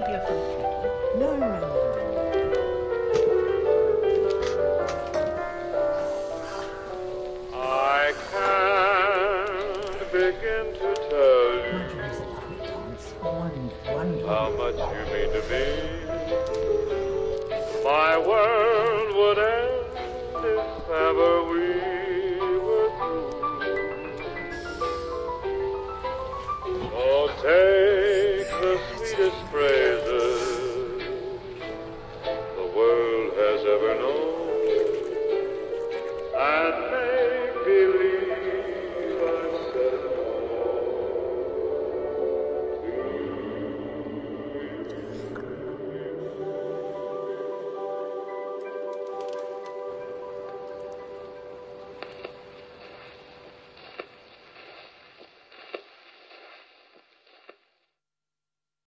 will. No, no, no. I can't begin to tell you how much you mean to me. My world